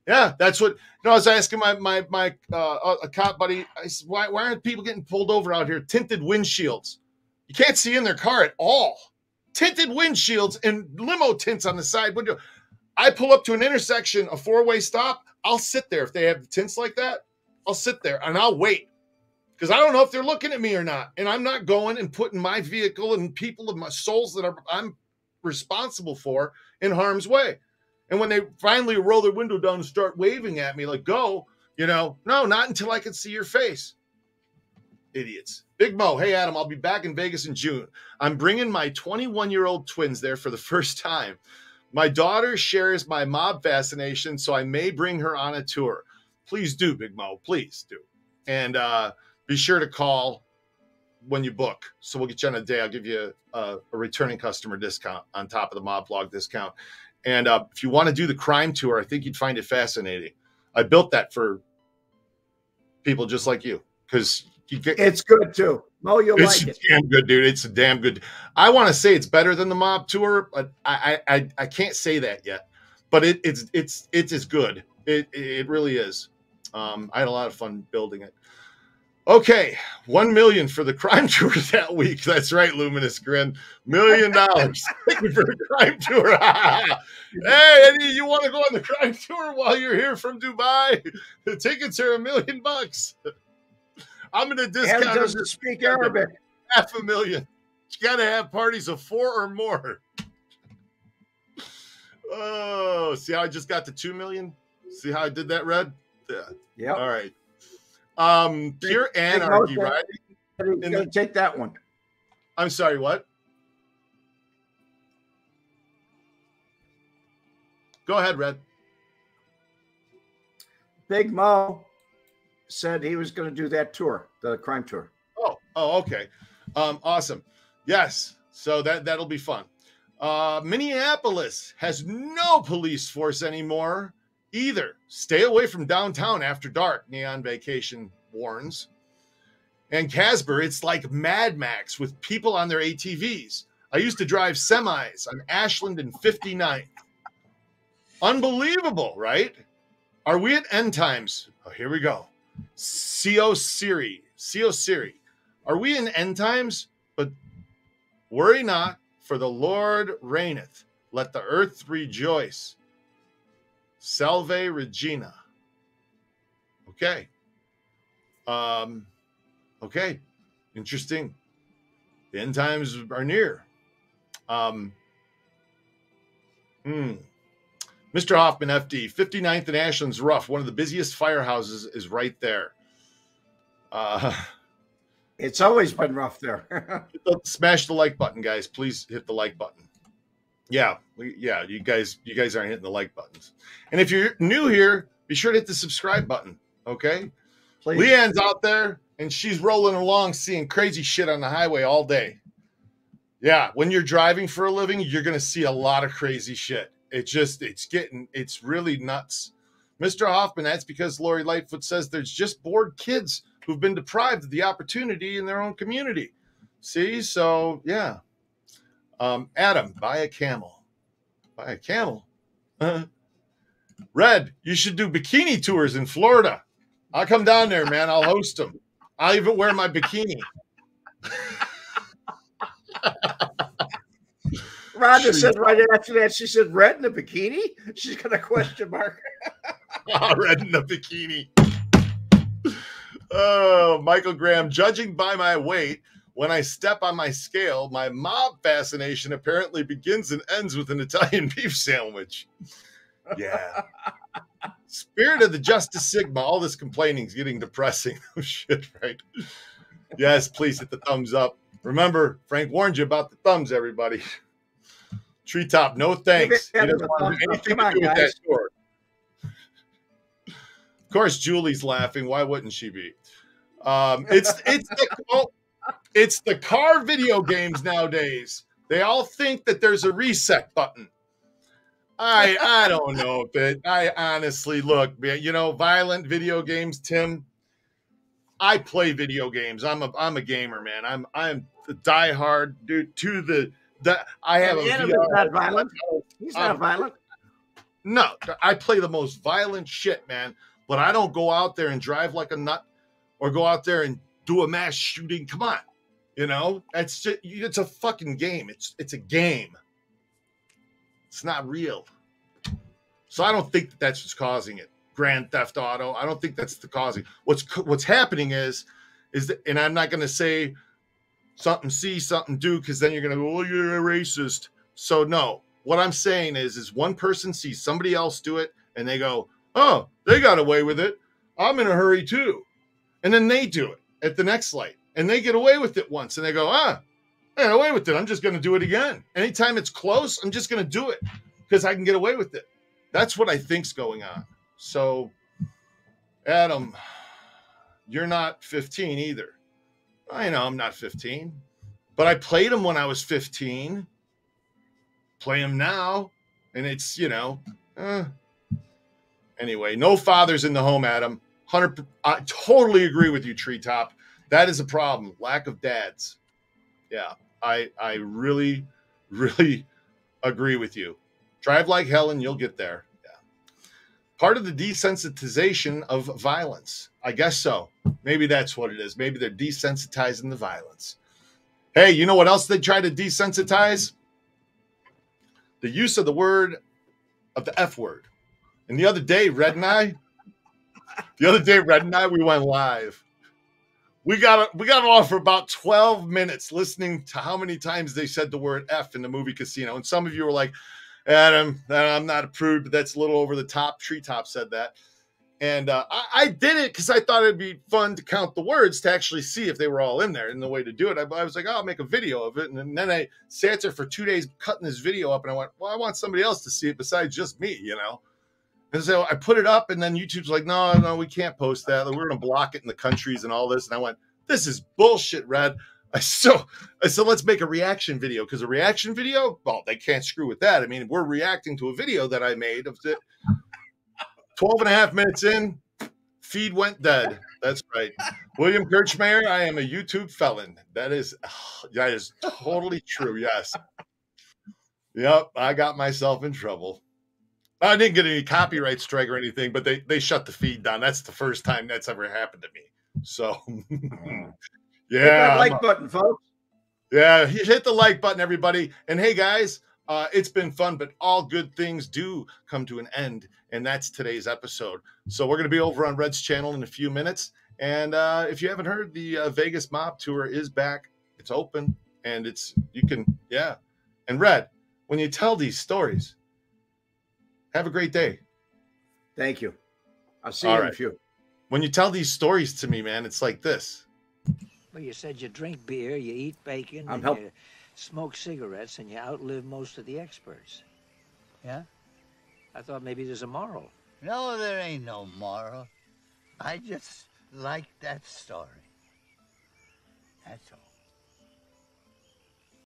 Yeah, that's what. You know, I was asking my my my uh, a cop buddy. I said, why why aren't people getting pulled over out here? Tinted windshields. You can't see in their car at all. Tinted windshields and limo tints on the side window. I pull up to an intersection, a four way stop. I'll sit there if they have the tints like that. I'll sit there and I'll wait. because I don't know if they're looking at me or not. And I'm not going and putting my vehicle and people of my souls that are, I'm responsible for in harm's way. And when they finally roll their window down and start waving at me, like, go, you know, no, not until I can see your face. Idiots. Big Mo, hey, Adam, I'll be back in Vegas in June. I'm bringing my 21 year old twins there for the *laughs* first time. My daughter shares my mob fascination, so I may bring her on a tour. Please do, Big Mo. Please do. And uh, be sure to call when you book. So we'll get you on a day. I'll give you a, a returning customer discount on top of the mob blog discount. And uh, if you want to do the crime tour, I think you'd find it fascinating. I built that for people just like you because you get it's good too. Mo, you'll it's like it. damn good, dude. It's a damn good. I want to say it's better than the mob tour, but I I I, I can't say that yet. But it, it's it's it's as good. It it really is. Um, I had a lot of fun building it. Okay, one million for the crime *laughs* tour that week. That's right, Luminous Grin. Million dollars *laughs* for the crime tour. *laughs* hey, Eddie, you want to go on the crime tour while you're here from Dubai? The tickets are a million bucks. I'm going to discount doesn't speak Arabic. half a million. You got to have parties of four or more. Oh, see how I just got to two million? See how I did that, Red? Yeah. Yep. All right. Um, pure Big anarchy, motion. right? In the- take that one. I'm sorry, what? Go ahead, Red. Big Mo said he was going to do that tour, the crime tour. Oh, oh, okay. Um, awesome. Yes. So that that'll be fun. Uh, Minneapolis has no police force anymore either. Stay away from downtown after dark, Neon Vacation warns. And Casper, it's like Mad Max with people on their ATVs. I used to drive semis on Ashland and 59th. Unbelievable, right? Are we at end times? Oh, here we go. CO Siri, CO Siri. Are we in end times? But worry not, for the Lord reigneth. Let the earth rejoice. Salve Regina. Okay. Um, okay. Interesting. The end times are near. Um, hmm. Mr. Hoffman, FD, 59th and Ashland's rough. One of the busiest firehouses is right there. Uh, It's always been rough there. *laughs* smash the like button, guys. Please hit the like button. Yeah, we, yeah, you guys, you guys aren't hitting the like buttons. And if you're new here, be sure to hit the subscribe button. Okay. Please. Leanne's out there and she's rolling along, seeing crazy shit on the highway all day. Yeah, when you're driving for a living, you're gonna see a lot of crazy shit. It just, it's getting, it's really nuts. Mr. Hoffman, that's because Lori Lightfoot says there's just bored kids who've been deprived of the opportunity in their own community. See, so yeah. Um, Adam, buy a camel. Buy a camel. Uh, Red, you should do bikini tours in Florida. I'll come down there, man. I'll host them. I'll even wear my bikini. *laughs* Rhonda said right after that, she said, Red in a bikini? She's got a question mark. *laughs* Red in the bikini. Oh, Michael Graham, judging by my weight, when I step on my scale, my mob fascination apparently begins and ends with an Italian *laughs* beef sandwich. Yeah. Spirit of the Justice Sigma, all this complaining is getting depressing. *laughs* Oh, shit, right? Yes, please hit the thumbs up. Remember, Frank warned you about the thumbs, everybody. Treetop, no thanks. He it doesn't want anything Come to do on, with that guys. sword. Of course, Julie's laughing. Why wouldn't she be? Um, it's it's the well, it's the car video games nowadays. They all think that there's a reset button. I I don't know *laughs* it. I honestly look, man. You know, violent video games, Tim. I play video games. I'm a I'm a gamer, man. I'm I'm the diehard dude to the. the I have a Adam VR not violent. He's not Um, violent. no, I play the most violent shit, man. But I don't go out there and drive like a nut or go out there and do a mass shooting. Come on. You know, it's just, it's a fucking game. It's it's a game. It's not real. So I don't think that that's what's causing it. Grand Theft Auto. I don't think that's the causing. What's what's happening is is that, and I'm not going to say something see, something do, because then you're going to go, oh, you're a racist. So no, what I'm saying is, is one person sees somebody else do it, and they go, oh, they got away with it. I'm in a hurry too, and then they do it at the next light, and they get away with it once, and they go, ah, I got away with it. I'm just going to do it again. Anytime it's close, I'm just going to do it because I can get away with it. That's what I think's going on. So, Adam, you're not 15 either. I know I'm not 15, but I played him when I was 15. Play him now, and it's you know. Eh. Anyway, no fathers in the home, Adam. Hundred. I totally agree with you, Treetop. That is a problem. Lack of dads. Yeah, I I really, really agree with you. Drive like hell, and you'll get there. Yeah. Part of the desensitization of violence. I guess so. Maybe that's what it is. Maybe they're desensitizing the violence. Hey, you know what else they try to desensitize? The use of the word of the F word. And the other day, Red and I, the other day, Red and I, we went live. We got we got off for about 12 minutes listening to how many times they said the word F in the movie Casino. And some of you were like, Adam, I'm not approved, but that's a little over the top. Treetop said that. And uh, I, I, did it because I thought it'd be fun to count the words to actually see if they were all in there. And the way to do it, I, I was like, oh, I'll make a video of it. And then I sat there for two days cutting this video up, and I went, well, I want somebody else to see it besides just me, you know. And so I put it up, and then YouTube's like, no, no, we can't post that. We're going to block it in the countries and all this. And I went, this is bullshit, Red. I *laughs* so I said, let's make a reaction video because a reaction video, well, they can't screw with that. I mean, we're reacting to a video that I made of the *laughs* 12 and a half minutes in, feed went dead. That's right. William Kirchmayer, I am a YouTube felon. That is *sighs* that is totally true. Yes. Yep, I got myself in trouble. I didn't get any copyright strike or anything, but they they shut the feed down. That's the first time that's ever happened to me. So *laughs* yeah. like button, folks. Yeah, hit the like button, everybody. And hey guys, uh, it's been fun, but all good things do come to an end, and that's today's episode. So we're going to be over on Red's channel in a few minutes, and uh, if you haven't heard, the uh, Vegas Mob Tour is back. It's open, and it's you can yeah. And Red, when you tell these stories, have a great day. Thank you. I'll see all you right. in a few. When you tell these stories to me, man, it's like this. Well, you said you drink beer, you eat bacon. I'm helping smoke cigarettes and you outlive most of the experts. Yeah? I thought maybe there's a moral. No, there ain't no moral. I just like that story. That's all.